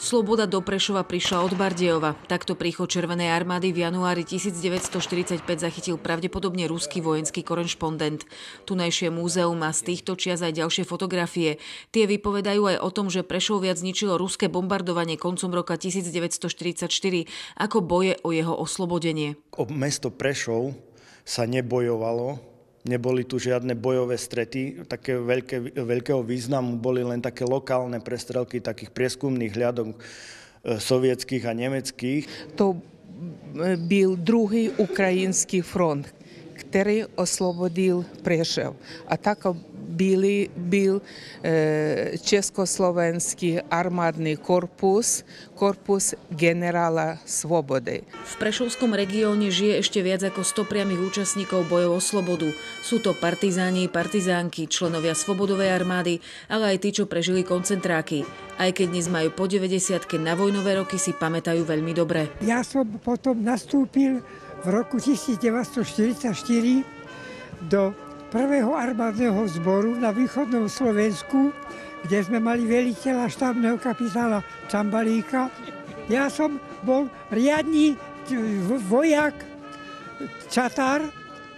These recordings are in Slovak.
Sloboda do Prešova prišla od Bardejova. Takto príchod Červenej armády v januári 1945 zachytil pravdepodobne ruský vojenský korešpondent. Tunajšie múzeum má z týchto čias aj ďalšie fotografie. Tie vypovedajú aj o tom, že Prešov viac zničilo ruské bombardovanie koncom roka 1944 ako boje o jeho oslobodenie. O mesto Prešov sa nebojovalo, Neboli tu žiadne bojové strety, také veľké, veľkého významu, boli len také lokálne prestrelky takých prieskumných hľadok e, sovietských a nemeckých. To byl druhý ukrajinský front, ktorý oslobodil Prešov. A tak byli, byl e, Československý armádny korpus, korpus generála Svobody. V Prešovskom regióne žije ešte viac ako 100 priamých účastníkov bojov o slobodu. Sú to partizáni, partizánky, členovia Svobodovej armády, ale aj tí, čo prežili koncentráky. Aj keď dnes majú po 90 na vojnové roky si pamätajú veľmi dobre. Ja som potom nastúpil v roku 1944 do prvého armádneho zboru na východnom Slovensku, kde sme mali veliteľa štábneho kapitála Čambalíka. Ja som bol riadný vojak Čatár,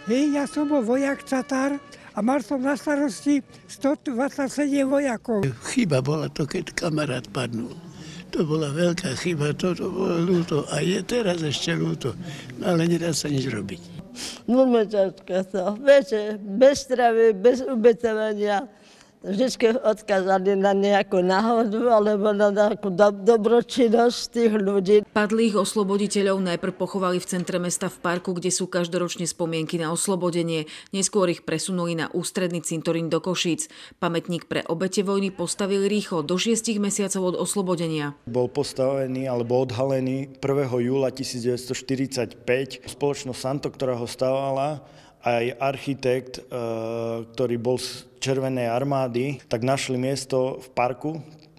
hej, ja som bol vojak Čatár a mal som na starosti 127 vojakov. Chyba bola to, keď kamarát padnul. To bola veľká chyba, toto bolo ľúto a je teraz ešte ľúto, no ale nedá sa nič robiť. Murmečačka to, viete, bez stravy, bez ubytovania, vždy odkázali na nejakú náhodu alebo na nejakú do- dobročinnosť tých ľudí. Padlých osloboditeľov najprv pochovali v centre mesta v parku, kde sú každoročne spomienky na oslobodenie. Neskôr ich presunuli na ústredný cintorín do Košíc. Pamätník pre obete vojny postavili rýchlo do 6 mesiacov od oslobodenia. Bol postavený alebo odhalený 1. júla 1945. Spoločnosť Santo, ktorá ho stávala, aj architekt, ktorý bol z Červenej armády, tak našli miesto v parku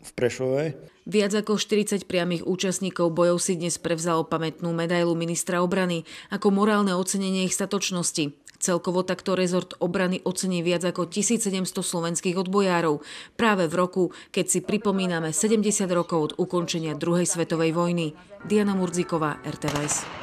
v Prešove. Viac ako 40 priamých účastníkov bojov si dnes prevzalo pamätnú medailu ministra obrany ako morálne ocenenie ich statočnosti. Celkovo takto rezort obrany ocení viac ako 1700 slovenských odbojárov práve v roku, keď si pripomíname 70 rokov od ukončenia druhej svetovej vojny. Diana Murziková, RTVS.